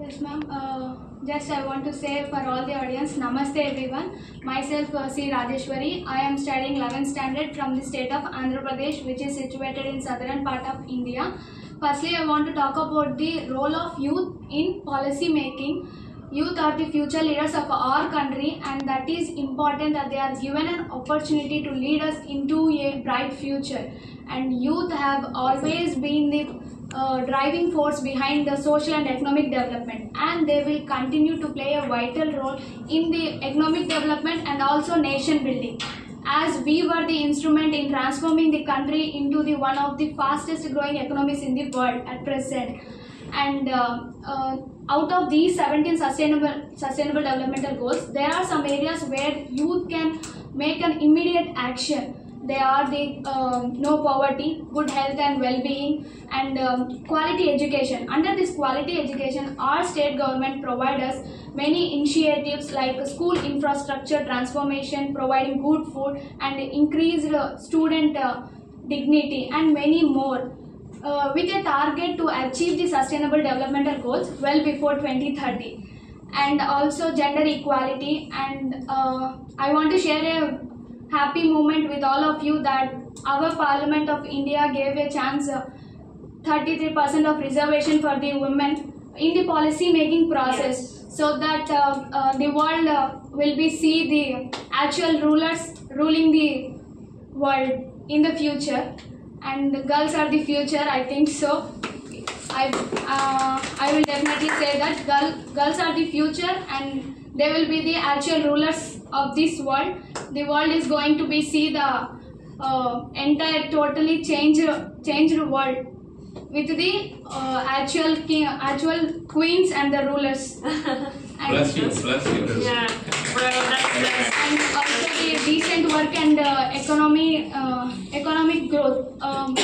Yes, ma'am. Uh, just I want to say for all the audience, Namaste everyone. Myself, uh, C. I am studying 11th standard from the state of Andhra Pradesh, which is situated in southern part of India. Firstly, I want to talk about the role of youth in policy making. Youth are the future leaders of our country, and that is important that they are given an opportunity to lead us into a bright future. And youth have always been the uh, driving force behind the social and economic development and they will continue to play a vital role in the economic development and also nation building as we were the instrument in transforming the country into the one of the fastest growing economies in the world at present and uh, uh, out of these 17 sustainable sustainable developmental goals there are some areas where youth can make an immediate action. They are the um, no poverty good health and well-being and um, quality education. Under this quality education our state government provide us many initiatives like school infrastructure transformation providing good food and increased uh, student uh, dignity and many more uh, with a target to achieve the sustainable developmental goals well before 2030 and also gender equality and uh, i want to share a happy moment with all of you that our parliament of india gave a chance uh, 33% of reservation for the women in the policy making process. So that uh, uh, the world uh, will be see the actual rulers ruling the world in the future and the girls are the future i think so i uh, i will definitely say that girl, girls are the future and they will be the actual rulers of this world the world is going to be see the uh, entire totally changed changed world with the uh, actual king actual queens and the rulers Bless you, bless you. Yeah. Work and uh, economy uh, economic growth. Um,